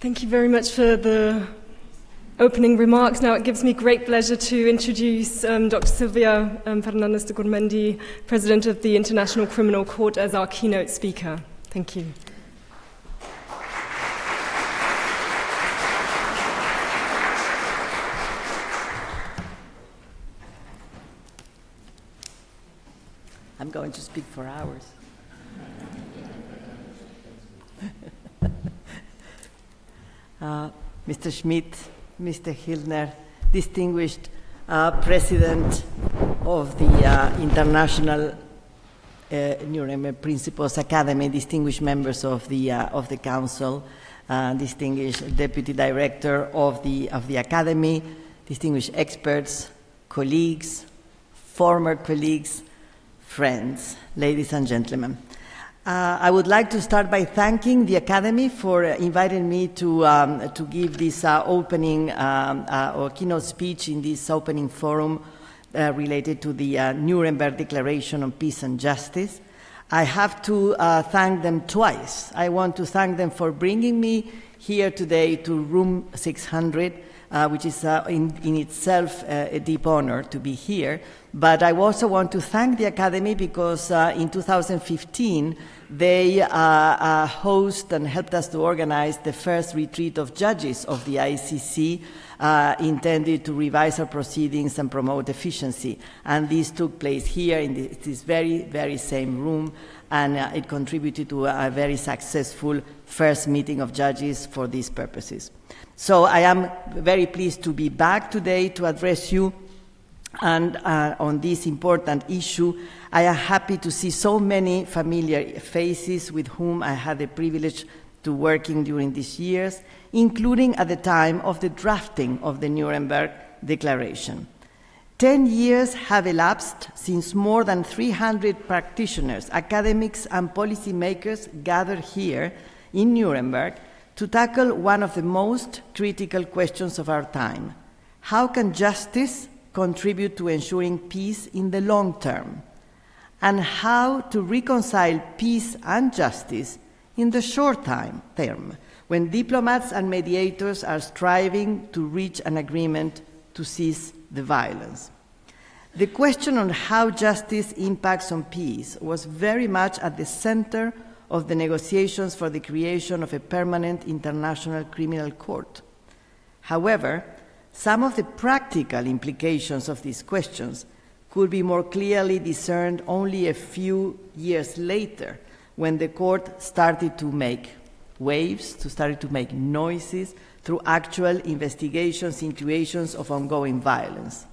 Thank you very much for the opening remarks. Now it gives me great pleasure to introduce um, Dr. Silvia um, Fernandez de Gurmendi, President of the International Criminal Court, as our keynote speaker. Thank you. I'm going to speak for hours. Uh, Mr. Schmidt, Mr. Hildner, distinguished uh, President of the uh, International uh, Nuremberg Principles Academy, distinguished members of the, of the Council, distinguished Deputy Director of the, of the Academy, distinguished experts, colleagues, former colleagues, friends, ladies and gentlemen. Uh, I would like to start by thanking the Academy for uh, inviting me to, um, to give this uh, opening um, uh, or keynote speech in this opening forum uh, related to the uh, Nuremberg Declaration on Peace and Justice. I have to thank them twice. I want to thank them for bringing me here today to room 600 uh, which is uh, in, in, itself uh, a deep honor to be here. But I also want to thank the Academy because uh, in 2015 they uh, host and helped us to organize the first retreat of judges of the ICC. Intended to revise our proceedings and promote efficiency. And this took place here in this, very, very same room, and it contributed to a very successful first meeting of judges for these purposes. So I am very pleased to be back today to address you and uh, on this important issue. I am happy to see so many familiar faces with whom I had the privilege to working during these years, including at the time of the drafting of the Nuremberg Declaration. Ten years have elapsed since more than 300 practitioners, academics, and policymakers gathered here in Nuremberg to tackle one of the most critical questions of our time how can justice contribute to ensuring peace in the long term? And how to reconcile peace and justice in the short time, term, when diplomats and mediators are striving to reach an agreement to cease the violence. The question on how justice impacts on peace was very much at the center of the negotiations for the creation of a permanent international criminal court. However, some of the practical implications of these questions could be more clearly discerned only a few years later when the court started to make waves, to started to make noises through actual investigations, situations of ongoing violence.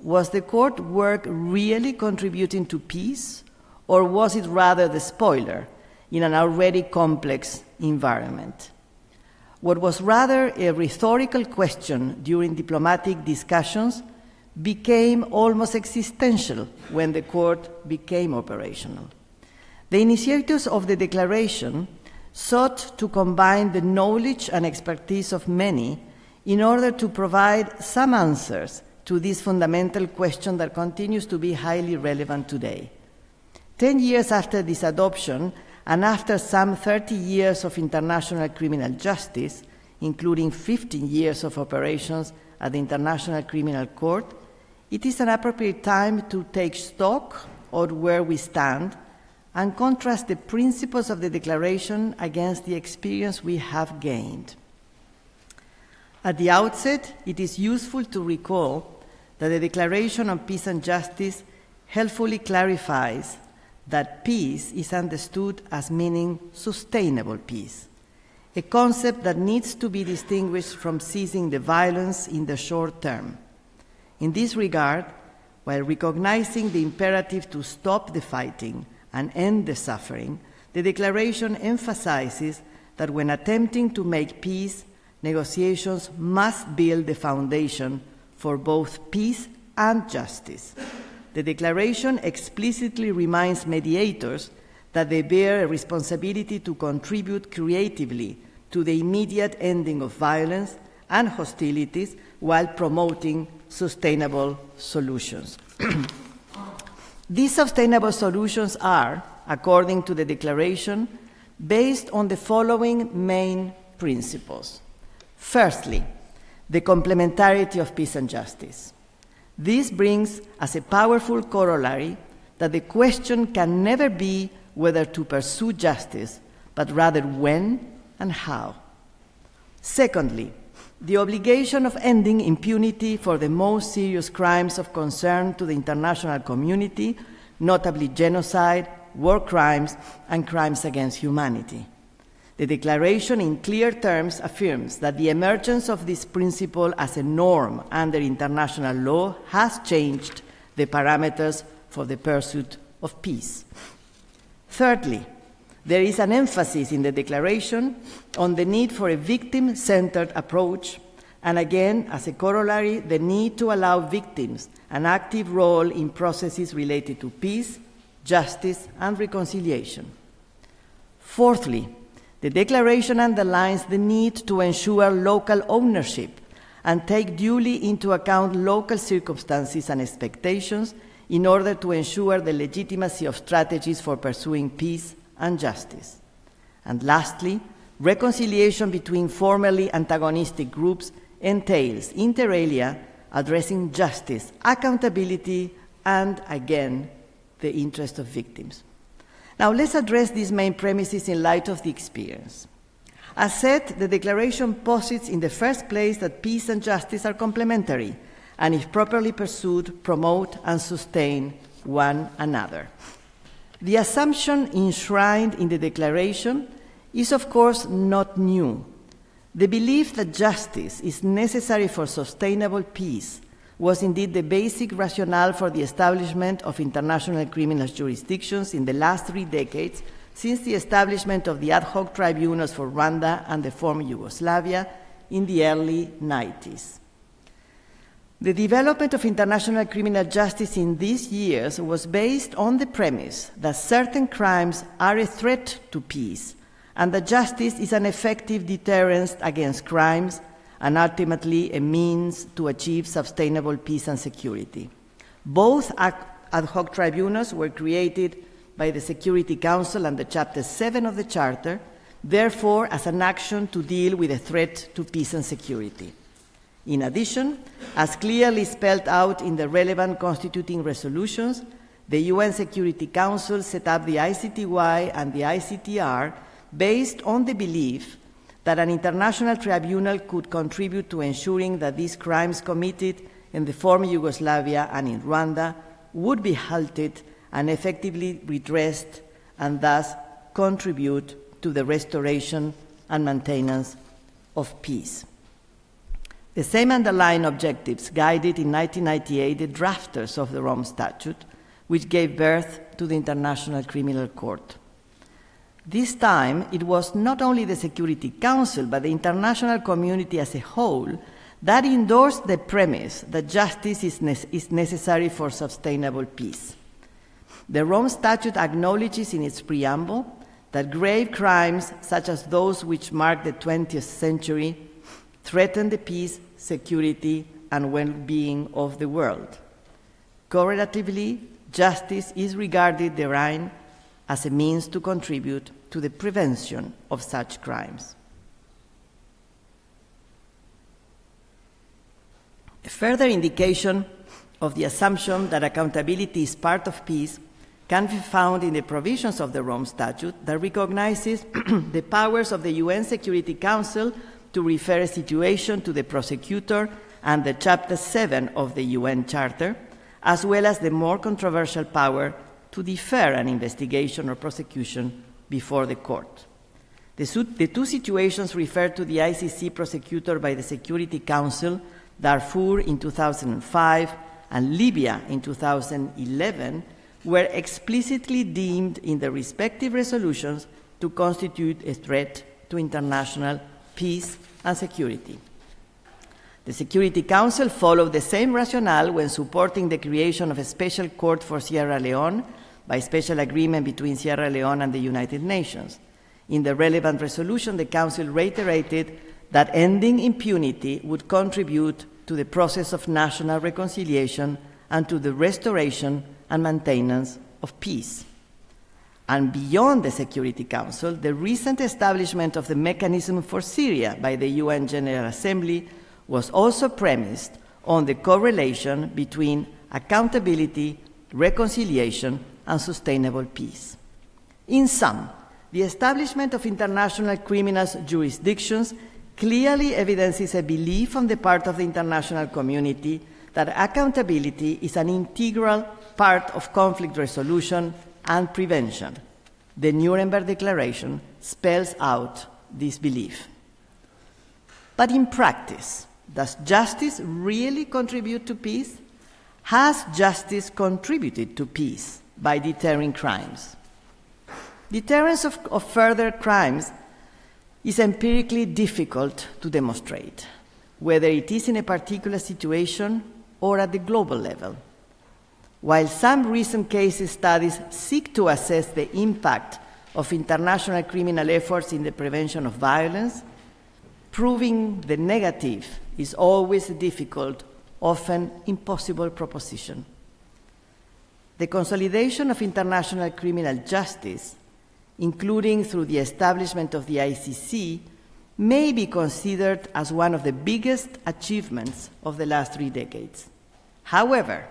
Was the court work really contributing to peace, or was it rather the spoiler, in an already complex environment. What was rather a rhetorical question during diplomatic discussions became almost existential when the court became operational. The initiators of the declaration sought to combine the knowledge and expertise of many in order to provide some answers to this fundamental question that continues to be highly relevant today. Ten years after this adoption, and after some 30 years of international criminal justice, including 15 years of operations at the International Criminal Court, it is an appropriate time to take stock of where we stand and contrast the principles of the Declaration against the experience we have gained. At the outset, it is useful to recall that the Declaration on Peace and Justice helpfully clarifies that peace is understood as meaning sustainable peace, a concept that needs to be distinguished from ceasing the violence in the short term. In this regard, while recognizing the imperative to stop the fighting and end the suffering, the Declaration emphasizes that when attempting to make peace, negotiations must build the foundation for both peace and justice. The Declaration explicitly reminds mediators that they bear a responsibility to contribute creatively to the immediate ending of violence and hostilities while promoting sustainable solutions. These sustainable solutions are, according to the Declaration, based on the following main principles. Firstly, the complementarity of peace and justice. This brings as a powerful corollary that the question can never be whether to pursue justice, but rather when and how. Secondly, the obligation of ending impunity for the most serious crimes of concern to the international community, notably genocide, war crimes, and crimes against humanity. The Declaration, in clear terms, affirms that the emergence of this principle as a norm under international law has changed the parameters for the pursuit of peace. Thirdly, there is an emphasis in the Declaration on the need for a victim centered approach, and again, as a corollary, the need to allow victims an active role in processes related to peace, justice, and reconciliation. Fourthly, the Declaration underlines the need to ensure local ownership and take duly into account local circumstances and expectations in order to ensure the legitimacy of strategies for pursuing peace and justice. And lastly, reconciliation between formerly antagonistic groups entails, inter alia, addressing justice, accountability, and again, the interest of victims. Now, let's address these main premises in light of the experience. As said, the Declaration posits in the first place that peace and justice are complementary and, if properly pursued, promote and sustain one another. The assumption enshrined in the Declaration is, of course, not new. The belief that justice is necessary for sustainable peace was indeed the basic rationale for the establishment of international criminal jurisdictions in the last three decades since the establishment of the ad hoc tribunals for Rwanda and the former Yugoslavia in the early 90s. The development of international criminal justice in these years was based on the premise that certain crimes are a threat to peace and that justice is an effective deterrent against crimes and ultimately a means to achieve sustainable peace and security. Both ad hoc tribunals were created by the Security Council under Chapter 7 of the Charter, therefore, as an action to deal with a threat to peace and security. In addition, as clearly spelled out in the relevant constituting resolutions, the UN Security Council set up the ICTY and the ICTR based on the belief that an international tribunal could contribute to ensuring that these crimes committed in the former Yugoslavia and in Rwanda would be halted and effectively redressed and thus contribute to the restoration and maintenance of peace. The same underlying objectives guided in 1998 the drafters of the Rome Statute, which gave birth to the International Criminal Court. This time, it was not only the Security Council, but the international community as a whole that endorsed the premise that justice is, ne- is necessary for sustainable peace. The Rome Statute acknowledges in its preamble that grave crimes, such as those which mark the 20th century, threaten the peace, security, and well being of the world. Correlatively, justice is regarded therein as a means to contribute to the prevention of such crimes. A further indication of the assumption that accountability is part of peace can be found in the provisions of the Rome Statute that recognizes the powers of the UN Security Council to refer a situation to the prosecutor and the Chapter 7 of the UN Charter, as well as the more controversial power to defer an investigation or prosecution before the court. The, two situations referred to the ICC prosecutor by the Security Council, Darfur in 2005 and Libya in 2011, were explicitly deemed in the respective resolutions to constitute a threat to international peace and security. The Security Council followed the same rationale when supporting the creation of a special court for Sierra Leone by special agreement between Sierra Leone and the United Nations. In the relevant resolution, the Council reiterated that ending impunity would contribute to the process of national reconciliation and to the restoration and maintenance of peace. And beyond the Security Council, the recent establishment of the mechanism for Syria by the UN General Assembly was also premised on the correlation between accountability, reconciliation, and sustainable peace. In sum, the establishment of international criminal jurisdictions clearly evidences a belief on the part of the international community that accountability is an integral part of conflict resolution and prevention. The Nuremberg Declaration spells out this belief. But in practice, does justice really contribute to peace? Has justice contributed to peace by deterring crimes? Deterrence of, of further crimes is empirically difficult to demonstrate, whether it is in a particular situation or at the global level. While some recent case studies seek to assess the impact of international criminal efforts in the prevention of violence, proving the negative is always a difficult, often impossible proposition. The consolidation of international criminal justice, including through the establishment of the ICC, may be considered as one of the biggest achievements of the last three decades. However,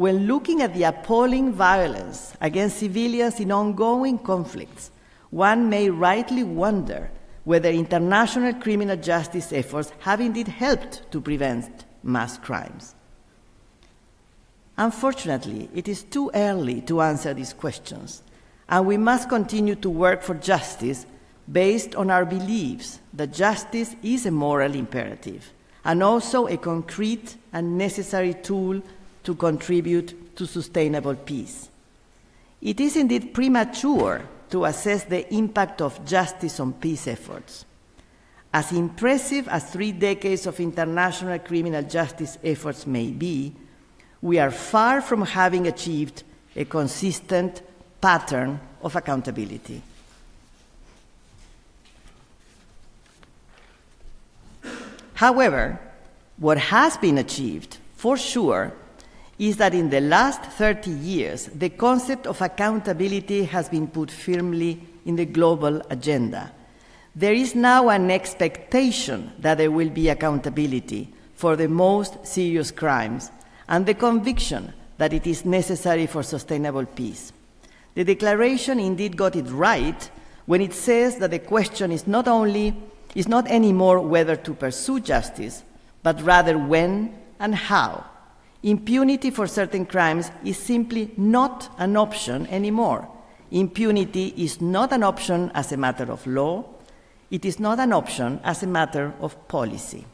when looking at the appalling violence against civilians in ongoing conflicts, one may rightly wonder whether international criminal justice efforts have indeed helped to prevent mass crimes. Unfortunately, it is too early to answer these questions, and we must continue to work for justice based on our beliefs that justice is a moral imperative and also a concrete and necessary tool to contribute to sustainable peace. It is indeed premature to assess the impact of justice on peace efforts. As impressive as three decades of international criminal justice efforts may be, we are far from having achieved a consistent pattern of accountability. However, what has been achieved, for sure, is that in the last 30 years, the concept of accountability has been put firmly in the global agenda. There is now an expectation that there will be accountability for the most serious crimes and the conviction that it is necessary for sustainable peace. The declaration indeed got it right when it says that the question is not only is not anymore whether to pursue justice, but rather when and how Impunity for certain crimes is simply not an option anymore. Impunity is not an option as a matter of law, it is not an option as a matter of policy.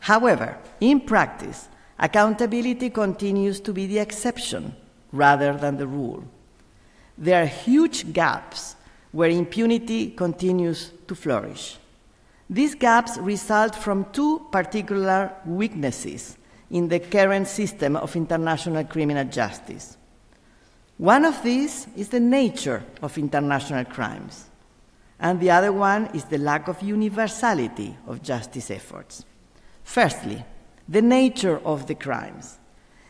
However, in practice, accountability continues to be the exception rather than the rule. There are huge gaps where impunity continues to flourish. These gaps result from two particular weaknesses in the current system of international criminal justice. One of these is the nature of international crimes, and the other one is the lack of universality of justice efforts. Firstly, the nature of the crimes.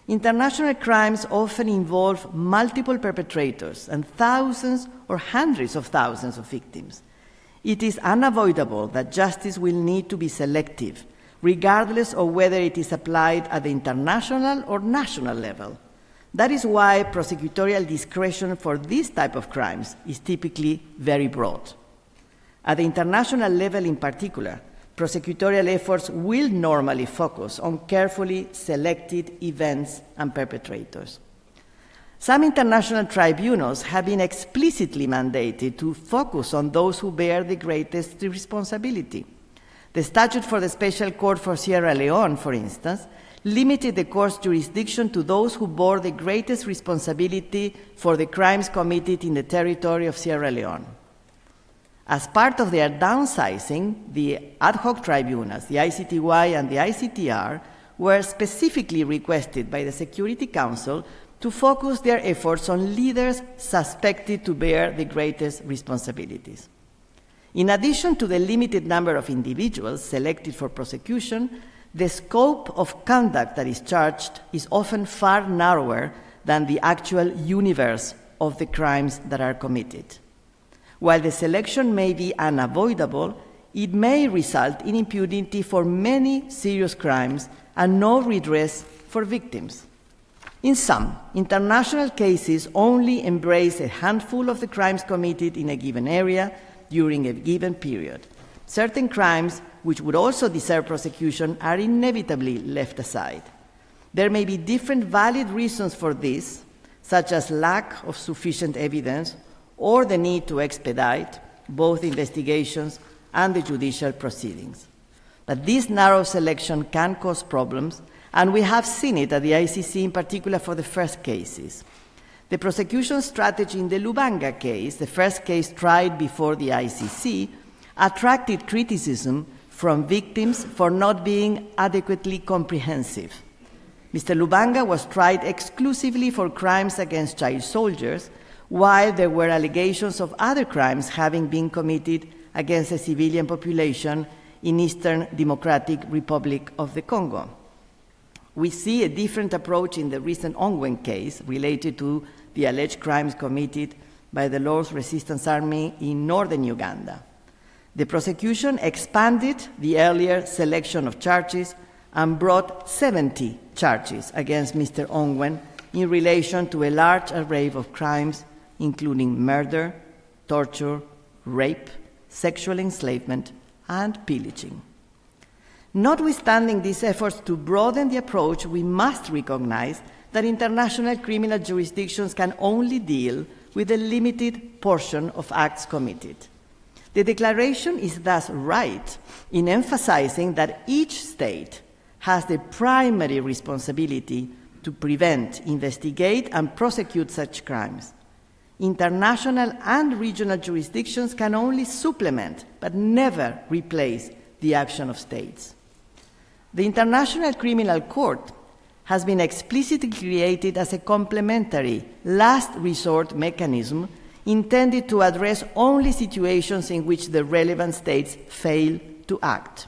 International crimes often involve multiple perpetrators and thousands or hundreds of thousands of victims. It is unavoidable that justice will need to be selective regardless of whether it is applied at the international or national level. That is why prosecutorial discretion for this type of crimes is typically very broad. At the international level, in particular, prosecutorial efforts will normally focus on carefully selected events and perpetrators. Some international tribunals have been explicitly mandated to focus on those who bear the greatest responsibility. The statute for the Special Court for Sierra Leone, for instance, limited the court's jurisdiction to those who bore the greatest responsibility for the crimes committed in the territory of Sierra Leone. As part of their downsizing, the ad hoc tribunals, the ICTY and the ICTR, were specifically requested by the Security Council to focus their efforts on leaders suspected to bear the greatest responsibilities. In addition to the limited number of individuals selected for prosecution, the scope of conduct that is charged is often far narrower than the actual universe of the crimes that are committed. While the selection may be unavoidable, it may result in impunity for many serious crimes and no redress for victims. In some, international cases only embrace a handful of the crimes committed in a given area during a given period. Certain crimes, which would also deserve prosecution, are inevitably left aside. There may be different valid reasons for this, such as lack of sufficient evidence or the need to expedite both investigations and the judicial proceedings. But this narrow selection can cause problems, and we have seen it at the ICC in particular for the first cases. The prosecution strategy in the Lubanga case, the first case tried before the ICC, attracted criticism from victims for not being adequately comprehensive. Mr. Lubanga was tried exclusively for crimes against child soldiers, while there were allegations of other crimes having been committed against the civilian population in Eastern Democratic Republic of the Congo. We see a different approach in the recent Ongwen case related to the alleged crimes committed by the Lord's Resistance Army in northern Uganda. The prosecution expanded the earlier selection of charges and brought 70 charges against Mr. Ongwen in relation to a large array of crimes, including murder, torture, rape, sexual enslavement, and pillaging. Notwithstanding these efforts to broaden the approach, we must recognize that international criminal jurisdictions can only deal with a limited portion of acts committed. The declaration is thus right in emphasizing that each state has the primary responsibility to prevent, investigate, and prosecute such crimes. International and regional jurisdictions can only supplement, but never replace, the action of states. The International Criminal Court has been explicitly created as a complementary last resort mechanism intended to address only situations in which the relevant states fail to act.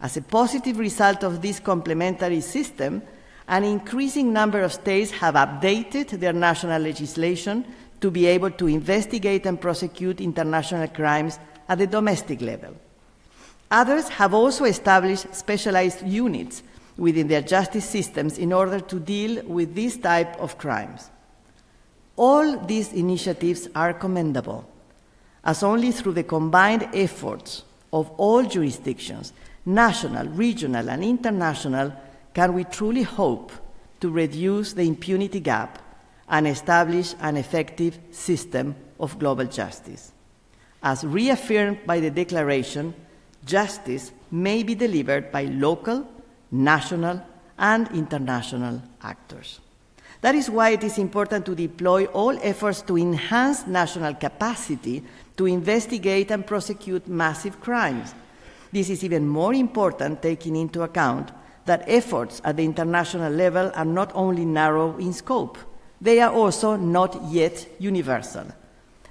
As a positive result of this complementary system, an increasing number of states have updated their national legislation to be able to investigate and prosecute international crimes at the domestic level. Others have also established specialized units within their justice systems in order to deal with this type of crimes. All these initiatives are commendable, as only through the combined efforts of all jurisdictions, national, regional, and international, can we truly hope to reduce the impunity gap and establish an effective system of global justice. As reaffirmed by the Declaration, justice may be delivered by local, national, and international actors. That is why it is important to deploy all efforts to enhance national capacity to investigate and prosecute massive crimes. This is even more important taking into account that efforts at the international level are not only narrow in scope, they are also not yet universal.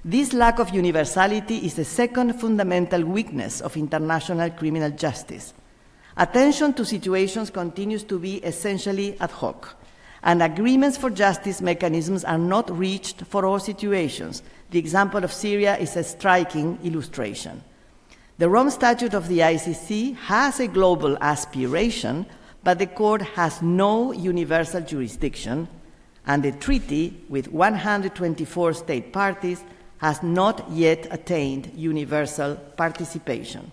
This lack of universality is the second fundamental weakness of international criminal justice. Attention to situations continues to be essentially ad hoc, and agreements for justice mechanisms are not reached for all situations. The example of Syria is a striking illustration. The Rome Statute of the ICC has a global aspiration, but the court has no universal jurisdiction and the treaty with 124 state parties has not yet attained universal participation.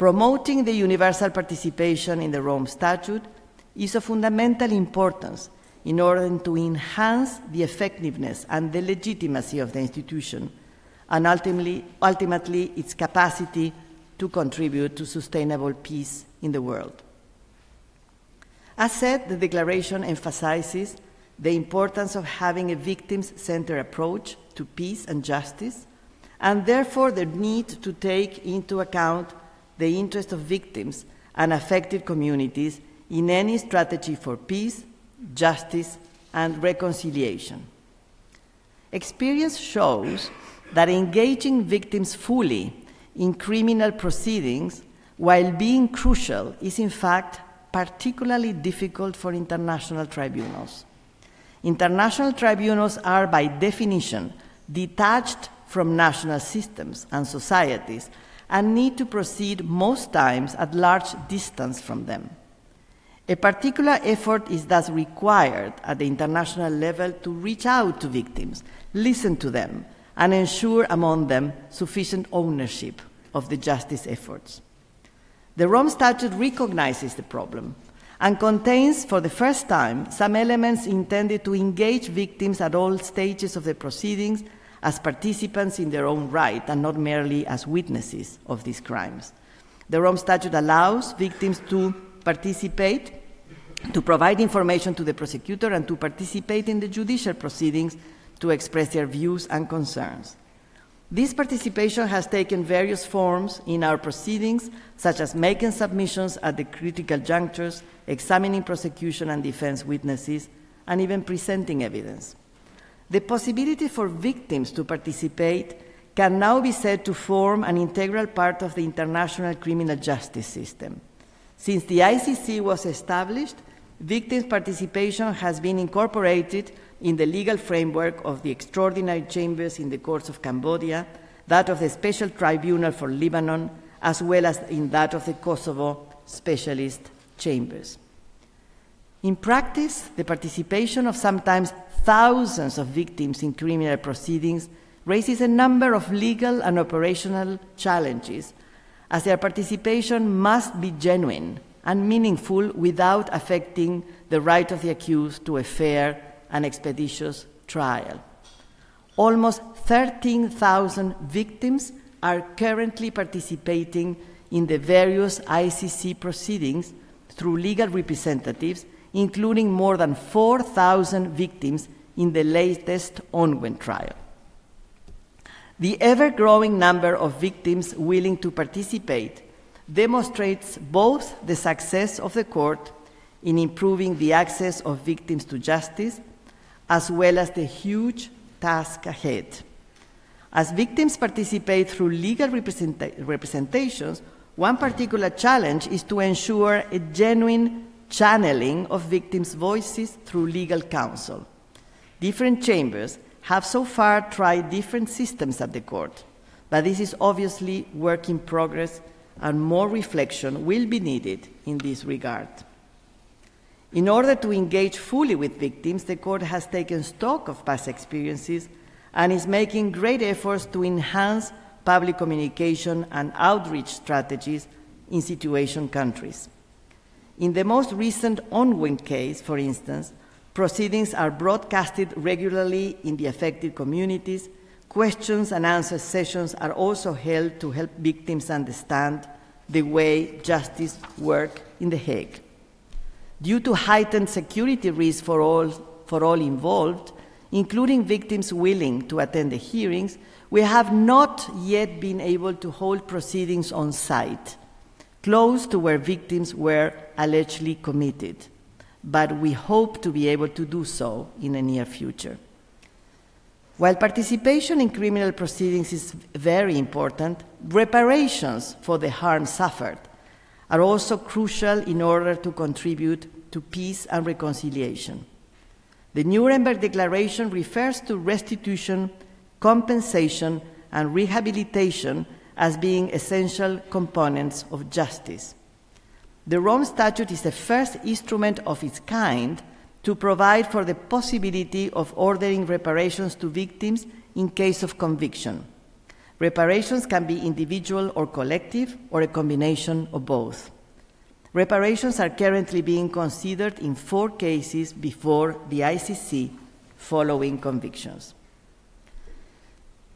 Promoting the universal participation in the Rome Statute is of fundamental importance in order to enhance the effectiveness and the legitimacy of the institution and ultimately, ultimately its capacity to contribute to sustainable peace in the world. As said, the Declaration emphasizes the importance of having a victims centered approach to peace and justice, and therefore the need to take into account the interest of victims and affected communities in any strategy for peace, justice, and reconciliation. Experience shows that engaging victims fully in criminal proceedings while being crucial is in fact particularly difficult for international tribunals. International tribunals are, by definition, detached from national systems and societies and need to proceed most times at large distance from them. A particular effort is thus required at the international level to reach out to victims, listen to them, and ensure among them sufficient ownership of the justice efforts. The Rome Statute recognizes the problem and contains, for the first time, some elements intended to engage victims at all stages of the proceedings as participants in their own right and not merely as witnesses of these crimes. The Rome Statute allows victims to participate, to provide information to the prosecutor, and to participate in the judicial proceedings to express their views and concerns. This participation has taken various forms in our proceedings, such as making submissions at the critical junctures, examining prosecution and defense witnesses, and even presenting evidence. The possibility for victims to participate can now be said to form an integral part of the international criminal justice system. Since the ICC was established, victims' participation has been incorporated in the legal framework of the extraordinary chambers in the courts of Cambodia, that of the Special Tribunal for Lebanon, as well as in that of the Kosovo specialist chambers. In practice, the participation of sometimes thousands of victims in criminal proceedings raises a number of legal and operational challenges, as their participation must be genuine and meaningful without affecting the right of the accused to a fair and expeditious trial. Almost 13,000 victims are currently participating in the various ICC proceedings through legal representatives including more than 4,000 victims in the latest ongoing trial. The ever growing number of victims willing to participate demonstrates both the success of the court in improving the access of victims to justice, as well as the huge task ahead. As victims participate through legal representa- representations, one particular challenge is to ensure a genuine channeling of victims' voices through legal counsel. Different chambers have so far tried different systems at the court, but this is obviously work in progress and more reflection will be needed in this regard. In order to engage fully with victims, the court has taken stock of past experiences and is making great efforts to enhance public communication and outreach strategies in situation countries. In the most recent ongoing case, for instance, proceedings are broadcasted regularly in the affected communities. Questions and answer sessions are also held to help victims understand the way justice works in The Hague. Due to heightened security risks for all, for all involved, including victims willing to attend the hearings, we have not yet been able to hold proceedings on site close to where victims were allegedly committed, but we hope to be able to do so in the near future. While participation in criminal proceedings is very important, reparations for the harm suffered are also crucial in order to contribute to peace and reconciliation. The Nuremberg Declaration refers to restitution, compensation, and rehabilitation as being essential components of justice. The Rome Statute is the first instrument of its kind to provide for the possibility of ordering reparations to victims in case of conviction. Reparations can be individual or collective, or a combination of both. Reparations are currently being considered in four cases before the ICC following convictions.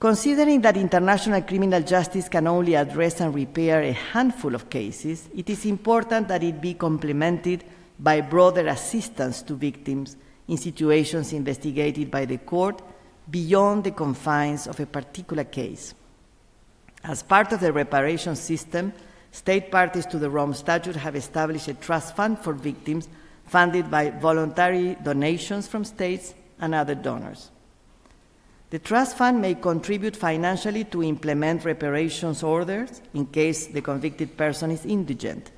Considering that international criminal justice can only address and repair a handful of cases, it is important that it be complemented by broader assistance to victims in situations investigated by the court beyond the confines of a particular case. As part of the reparation system, state parties to the Rome Statute have established a trust fund for victims funded by voluntary donations from states and other donors. The trust fund may contribute financially to implement reparations orders in case the convicted person is indigent,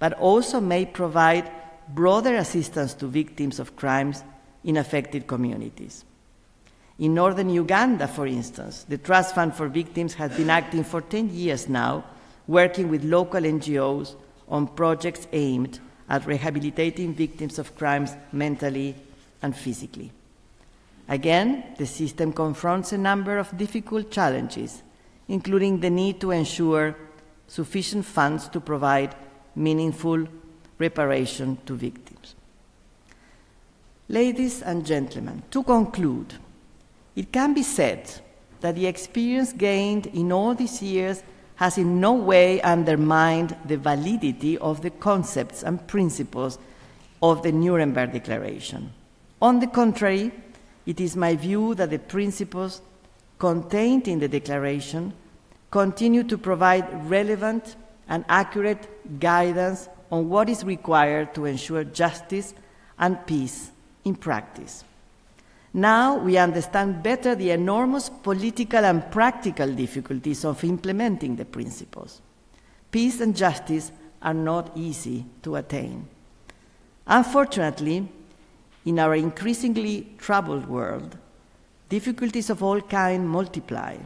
but also may provide broader assistance to victims of crimes in affected communities. In northern Uganda, for instance, the Trust Fund for Victims has been acting for 10 years now, working with local NGOs on projects aimed at rehabilitating victims of crimes mentally and physically. Again, the system confronts a number of difficult challenges, including the need to ensure sufficient funds to provide meaningful reparation to victims. Ladies and gentlemen, to conclude, it can be said that the experience gained in all these years has in no way undermined the validity of the concepts and principles of the Nuremberg Declaration. On the contrary, it is my view that the principles contained in the Declaration continue to provide relevant and accurate guidance on what is required to ensure justice and peace in practice. Now we understand better the enormous political and practical difficulties of implementing the principles. Peace and justice are not easy to attain. Unfortunately, in our increasingly troubled world, difficulties of all kinds multiply,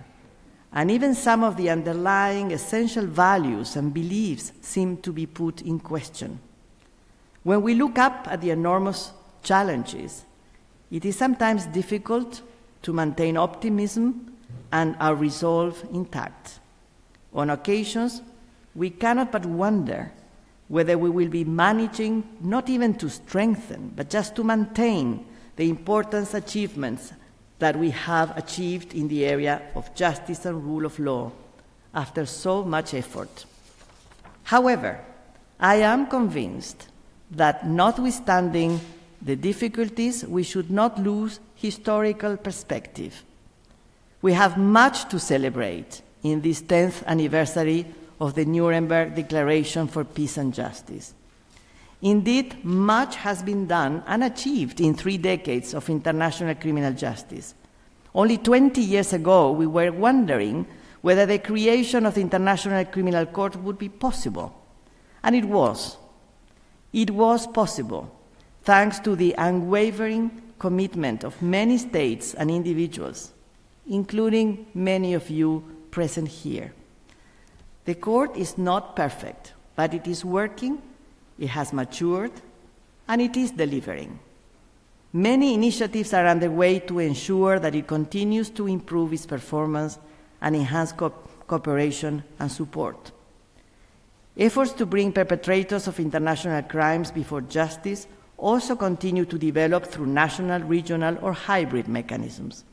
and even some of the underlying essential values and beliefs seem to be put in question. When we look up at the enormous challenges, it is sometimes difficult to maintain optimism and our resolve intact. On occasions, we cannot but wonder whether we will be managing not even to strengthen, but just to maintain the important achievements that we have achieved in the area of justice and rule of law after so much effort. However, I am convinced that notwithstanding the difficulties, we should not lose historical perspective. We have much to celebrate in this 10th anniversary of the Nuremberg Declaration for Peace and Justice. Indeed, much has been done and achieved in three decades of international criminal justice. Only 20 years ago, we were wondering whether the creation of the International Criminal Court would be possible. And it was. It was possible thanks to the unwavering commitment of many states and individuals, including many of you present here. The court is not perfect, but it is working, it has matured, and it is delivering. Many initiatives are underway to ensure that it continues to improve its performance and enhance co- cooperation and support. Efforts to bring perpetrators of international crimes before justice also continue to develop through national, regional, or hybrid mechanisms.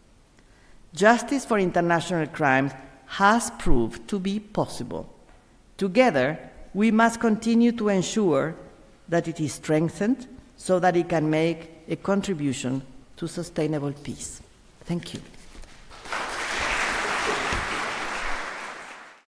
Justice for international crimes has proved to be possible. Together, we must continue to ensure that it is strengthened so that it can make a contribution to sustainable peace. Thank you.